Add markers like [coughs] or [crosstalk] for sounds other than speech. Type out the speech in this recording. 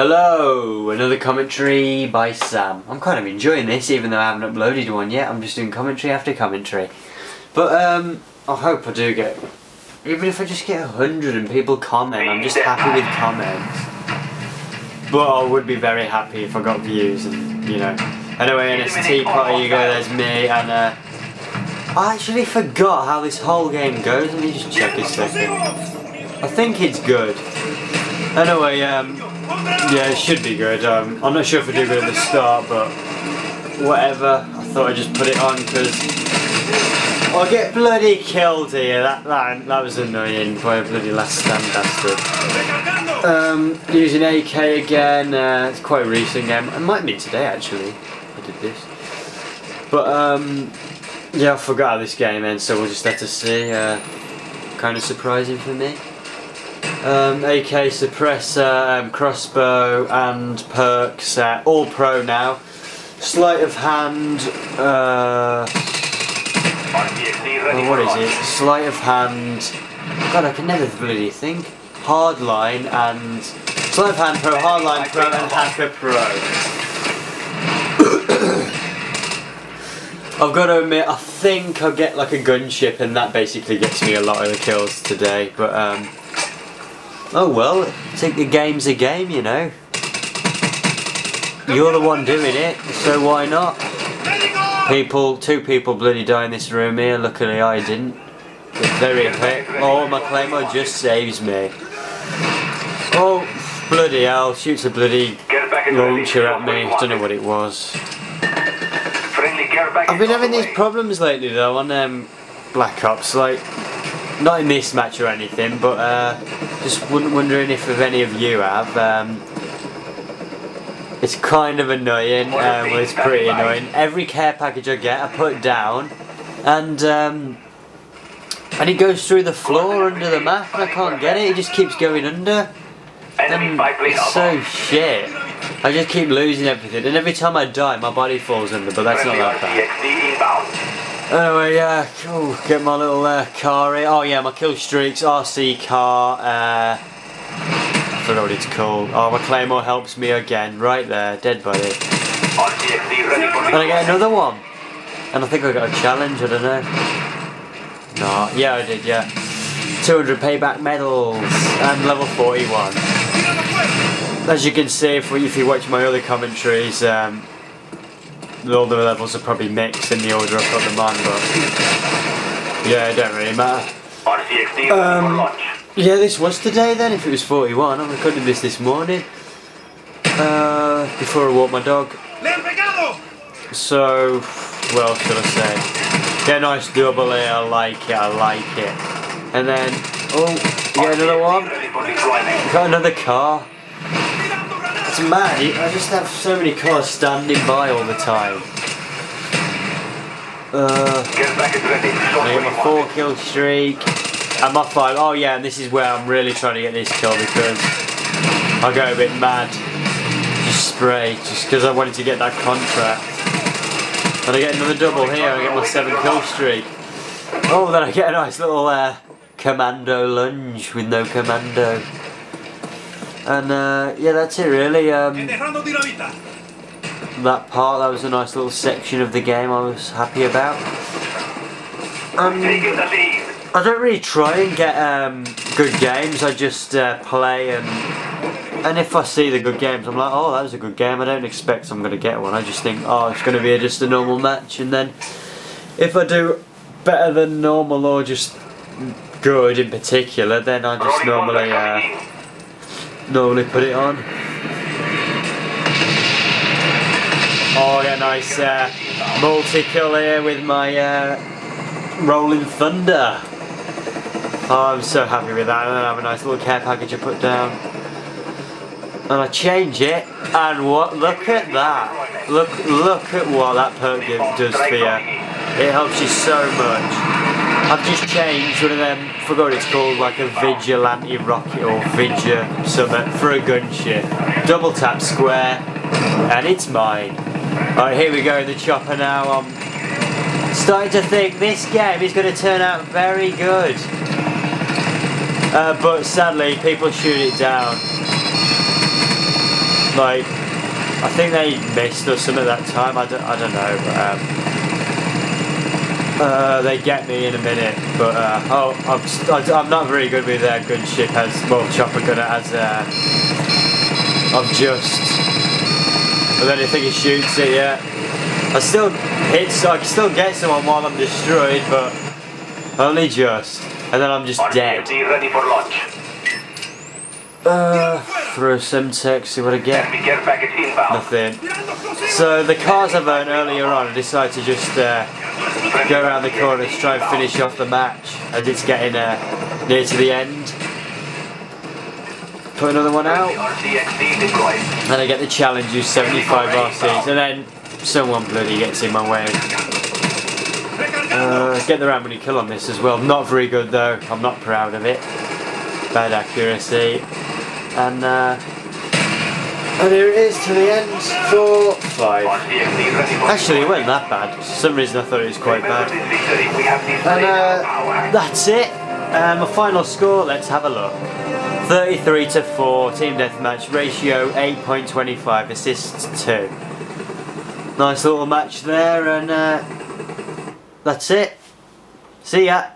Hello, another commentary by Sam. I'm kind of enjoying this even though I haven't uploaded one yet. I'm just doing commentary after commentary. But um, I hope I do get, even if I just get a hundred and people comment, I'm just happy with comments. But I would be very happy if I got views and, you know. Anyway, this teapot, you go, there's me and uh, I actually forgot how this whole game goes. Let me just check a second. I think it's good. Anyway, um, yeah, it should be good. Um, I'm not sure if I do good at the start, but whatever. I thought I'd just put it on because I'll get bloody killed here. That, that, that was annoying by a bloody last stand bastard. Um, using AK again. Uh, it's quite a recent game. It might be today actually. I did this. But um, yeah, I forgot this game ends, so we'll just have to see. Uh, kind of surprising for me. Um, AK suppressor, um, crossbow, and perks. Uh, all pro now. Sleight of hand. Uh, oh, what is it? Sleight of hand. God, I can never bloody think. Hardline and sleight of hand pro, hardline pro, and hacker pro. [coughs] I've got to admit, I think I'll get like a gunship and that basically gets me a lot of the kills today, but um, oh well, think the game's a game, you know. You're the one doing it, so why not? People, two people bloody die in this room here, luckily I didn't. It's very quick. Oh, my claymore just saves me. Oh, bloody hell, shoots a bloody launcher at me, don't know what it was. I've been having these problems lately though on um, Black Ops, like not in this match or anything, but uh, just wondering if, if any of you have. Um, it's kind of annoying. Um, well, it's pretty annoying. Every care package I get, I put down, and um, and it goes through the floor under the map, and I can't get it. It just keeps going under. And it's so shit. I just keep losing everything, and every time I die, my body falls under, but that's not that bad. Anyway, yeah, cool. Get my little uh, car here. Oh yeah, my kill streaks, RC car, uh, I forgot what it's called. Oh, my claymore helps me again, right there, dead body. And I get another one. And I think I got a challenge, I don't know. No, yeah I did, yeah. 200 payback medals and level 41 as you can see if, if you watch my other commentaries, um, all the levels are probably mixed in the order I've got them on, but yeah, it don't really matter. Um, yeah, this was today then, if it was 41. I recorded this this morning, uh, before I walk my dog. So, what else should I say? Get a nice double here, I like it, I like it. And then, oh, you get another one? Got another car. It's mad, I just have so many cars standing by all the time. Uh, I get my 4 kill streak and my 5. Oh yeah, and this is where I'm really trying to get this kill because I go a bit mad. Just spray, just because I wanted to get that contract. And I get another double here, I get my 7 kill streak. Oh, then I get a nice little uh, commando lunge with no commando. And uh, yeah, that's it really. Um, that part, that was a nice little section of the game I was happy about. Um, I don't really try and get um, good games, I just uh, play and and if I see the good games I'm like, oh that was a good game, I don't expect I'm going to get one, I just think, oh it's going to be just a normal match and then if I do better than normal or just good in particular, then I just normally uh, normally put it on. Oh, yeah, nice uh, multi-kill here with my uh, Rolling Thunder. Oh, I'm so happy with that. And I have a nice little care package I put down. And I change it, and what? Look at that! Look, look at what that perk does for you. It helps you so much. I've just changed one of them, forgot it's called, like a Vigilante Rocket or Vigia summit for a gunship. Double tap square, and it's mine. Alright, here we go in the chopper now. I'm starting to think this game is going to turn out very good. Uh, but sadly, people shoot it down. like I think they missed or something at that time. I don't, I don't know. But, um, uh, they get me in a minute, but uh, oh, I'm, st- I'm not very good with uh, gunship as well, chopper gunner as uh, I've just. I don't think he shoots it yet. I still hit, so I can still get someone while I'm destroyed, but only just, and then I'm just dead. Ready for launch. Uh, threw a Semtex, see what I get. Enemy care package inbound. Nothing. So the cars I've earned earlier on, I decided to just uh, go around the corner to try and finish off the match as it's getting uh, near to the end. Put another one out, and I get the challenge use 75 RCs, and then someone bloody gets in my way. Uh, get the Ramini kill on this as well. Not very good though. I'm not proud of it. Bad accuracy, and uh, and here it is to the end. Four, five. For Actually, it wasn't that bad. For some reason, I thought it was quite bad. this victory. We have displayed And uh, that's it. Um, a final score. Let's have a look. 33 to 4 team deathmatch ratio 8.25 assists 2 nice little match there and uh, that's it see ya